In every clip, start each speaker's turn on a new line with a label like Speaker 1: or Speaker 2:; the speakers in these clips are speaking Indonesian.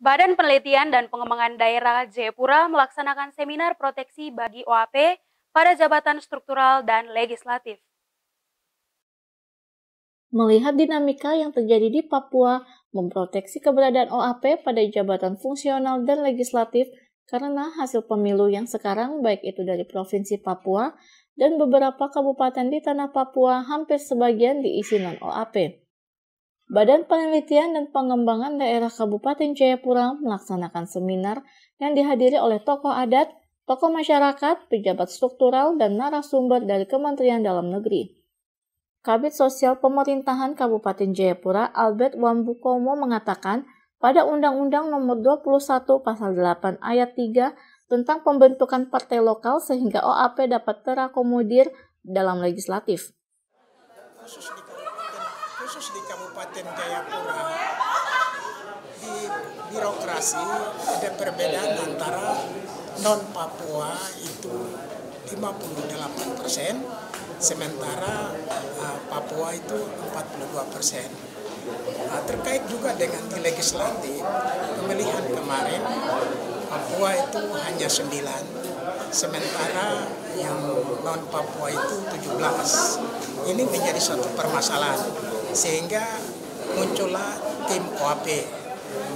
Speaker 1: Badan Penelitian dan Pengembangan Daerah Jayapura melaksanakan seminar proteksi bagi OAP pada jabatan struktural dan legislatif.
Speaker 2: Melihat dinamika yang terjadi di Papua, memproteksi keberadaan OAP pada jabatan fungsional dan legislatif karena hasil pemilu yang sekarang baik itu dari Provinsi Papua dan beberapa kabupaten di tanah Papua hampir sebagian diisi non-OAP. Badan Penelitian dan Pengembangan Daerah Kabupaten Jayapura melaksanakan seminar yang dihadiri oleh tokoh adat, tokoh masyarakat, pejabat struktural, dan narasumber dari Kementerian Dalam Negeri. Kabit Sosial Pemerintahan Kabupaten Jayapura Albert Wambukomo mengatakan pada Undang-Undang Nomor 21 Pasal 8 Ayat 3 tentang pembentukan partai lokal sehingga OAP dapat terakomodir dalam legislatif.
Speaker 3: Khusus di Kabupaten Jayapura di birokrasi ada perbedaan antara non Papua itu 58 persen, sementara uh, Papua itu 42 persen. Nah, terkait juga dengan di legislatif, pemilihan kemarin Papua itu hanya 9, sementara yang non Papua itu 17. Ini menjadi suatu permasalahan sehingga muncullah tim OAP.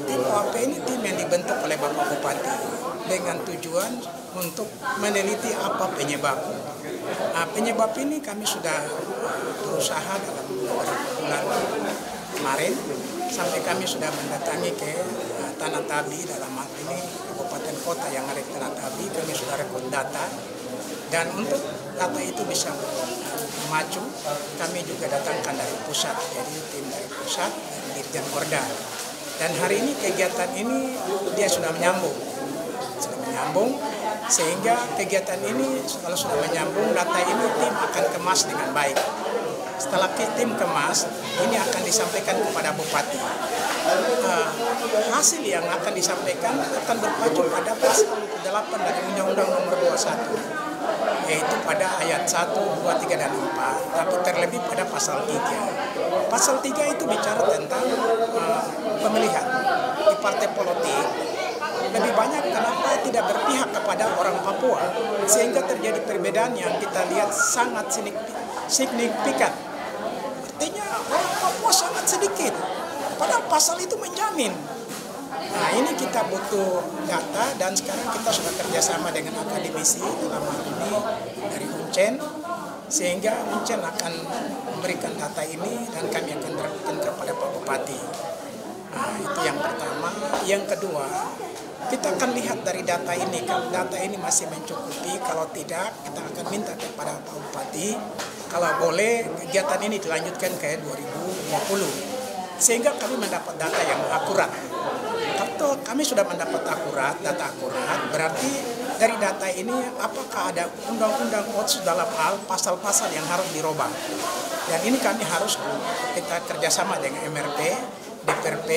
Speaker 3: Tim OAP ini tim yang dibentuk oleh Bapak Bupati dengan tujuan untuk meneliti apa penyebab. Nah, penyebab ini kami sudah berusaha dalam bulan kemarin sampai kami sudah mendatangi ke uh, Tanah Tabi dalam hal ini kabupaten kota yang ada di Tanah Tabi kami sudah rekod data dan untuk data itu bisa maju, kami juga datangkan dari pusat, jadi tim dari pusat, Dirjen Korda. Dan hari ini kegiatan ini dia sudah menyambung, sudah menyambung, sehingga kegiatan ini kalau sudah menyambung, data ini tim akan kemas dengan baik. Setelah tim kemas, ini akan disampaikan kepada Bupati. Uh, hasil yang akan disampaikan akan berpacu pada pasal 8 dari Undang-Undang Nomor 21 yaitu pada ayat 1, 2, 3, dan 4, tapi terlebih pada pasal 3. Pasal 3 itu bicara tentang uh, pemilihan di partai politik. Lebih banyak kenapa tidak berpihak kepada orang Papua? Sehingga terjadi perbedaan yang kita lihat sangat signifikan. Artinya orang Papua sangat sedikit. Padahal pasal itu menjamin Nah ini kita butuh data dan sekarang kita sudah kerjasama dengan akademisi dalam hal ini dari Uncen sehingga Uncen akan memberikan data ini dan kami akan berikan kepada Pak Bupati. Nah, itu yang pertama. Yang kedua, kita akan lihat dari data ini. Kalau data ini masih mencukupi, kalau tidak, kita akan minta kepada Pak Bupati. Kalau boleh, kegiatan ini dilanjutkan ke 2020. Sehingga kami mendapat data yang akurat atau kami sudah mendapat akurat, data akurat, berarti dari data ini apakah ada undang-undang otsus dalam hal pasal-pasal yang harus dirubah. Dan ini kami harus kita kerjasama dengan MRP, DPRP,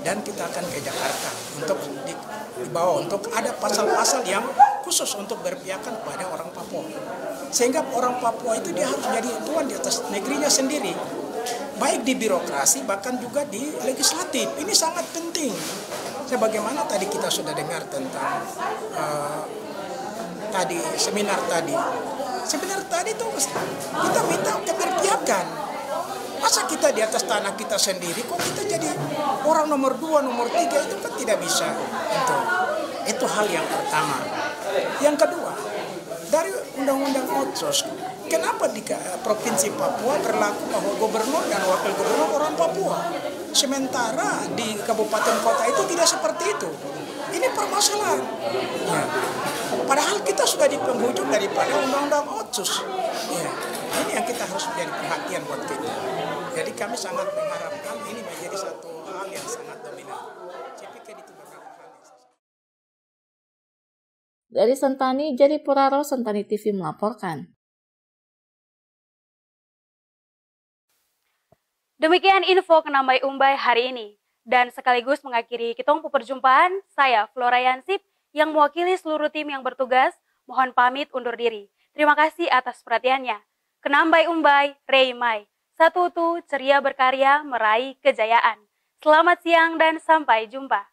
Speaker 3: dan kita akan ke Jakarta untuk di, dibawa untuk ada pasal-pasal yang khusus untuk berpihakan pada orang Papua. Sehingga orang Papua itu dia harus jadi tuan di atas negerinya sendiri baik di birokrasi bahkan juga di legislatif. Ini sangat penting. Sebagaimana tadi kita sudah dengar tentang uh, tadi seminar tadi. Seminar tadi itu kita minta keberpihakan. Masa kita di atas tanah kita sendiri, kok kita jadi orang nomor dua, nomor tiga itu kan tidak bisa. Itu, itu hal yang pertama. Yang kedua, dari undang-undang otsus Kenapa di Provinsi Papua berlaku bahwa gubernur dan wakil gubernur orang Papua? Sementara di kabupaten kota itu tidak seperti itu. Ini permasalahan. Ya. Padahal kita sudah di penghujung daripada undang-undang otsus. Ya. Ini yang kita harus menjadi perhatian buat kita. Jadi kami sangat mengharapkan ini menjadi satu hal yang sangat dominan.
Speaker 2: Dari Sentani, Jadi Puraro Sentani TV melaporkan.
Speaker 1: Demikian info Kenambai Umbai hari ini. Dan sekaligus mengakhiri kitong perjumpaan, saya Flora Yansip yang mewakili seluruh tim yang bertugas, mohon pamit undur diri. Terima kasih atas perhatiannya. Kenambai Umbai, Rei Mai. Satu tu ceria berkarya meraih kejayaan. Selamat siang dan sampai jumpa.